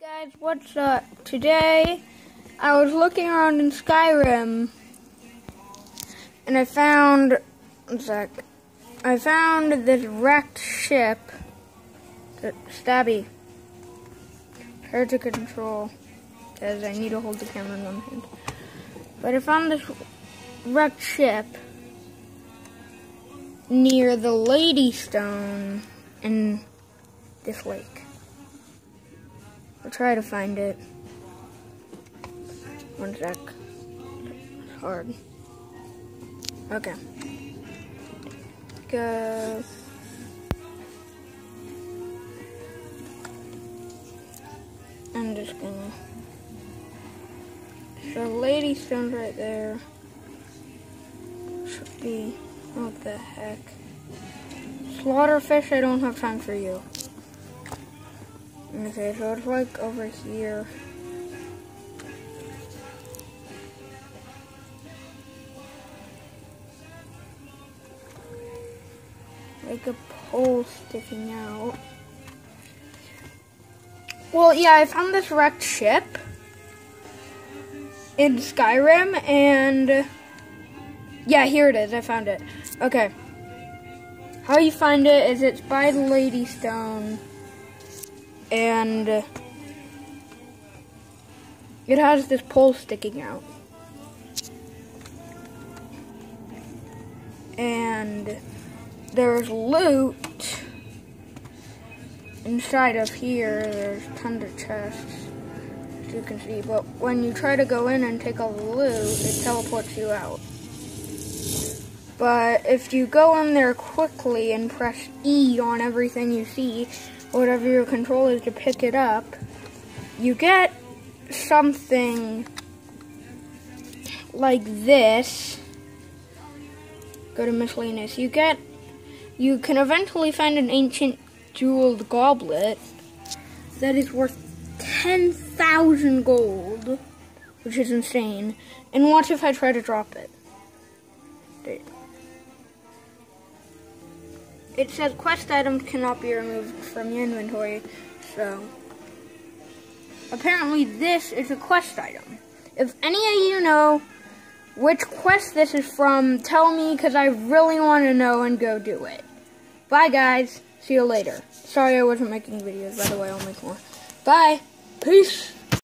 guys, what's up? Today, I was looking around in Skyrim, and I found, one sec, I found this wrecked ship, Stabby, hard to control, because I need to hold the camera in one hand. But I found this wrecked ship near the Lady Stone in this lake. I'll try to find it. One sec. It's hard. Okay. Go. I'm just gonna. So, Lady Stone's right there. Should be. What the heck? Slaughterfish, I don't have time for you. Okay, so it's like over here. Like a pole sticking out. Well, yeah, I found this wrecked ship in Skyrim, and yeah, here it is. I found it. Okay. How you find it is it's by the Lady Stone and it has this pole sticking out. And there's loot inside of here. There's tons of chests, as you can see. But when you try to go in and take all the loot, it teleports you out. But if you go in there quickly and press E on everything you see, whatever your control is to pick it up, you get something like this. Go to miscellaneous. You get, you can eventually find an ancient jeweled goblet that is worth 10,000 gold, which is insane. And watch if I try to drop it. It says quest items cannot be removed from your inventory, so apparently this is a quest item. If any of you know which quest this is from, tell me because I really want to know and go do it. Bye guys, see you later. Sorry I wasn't making videos, by the way, I'll make more. Bye, peace.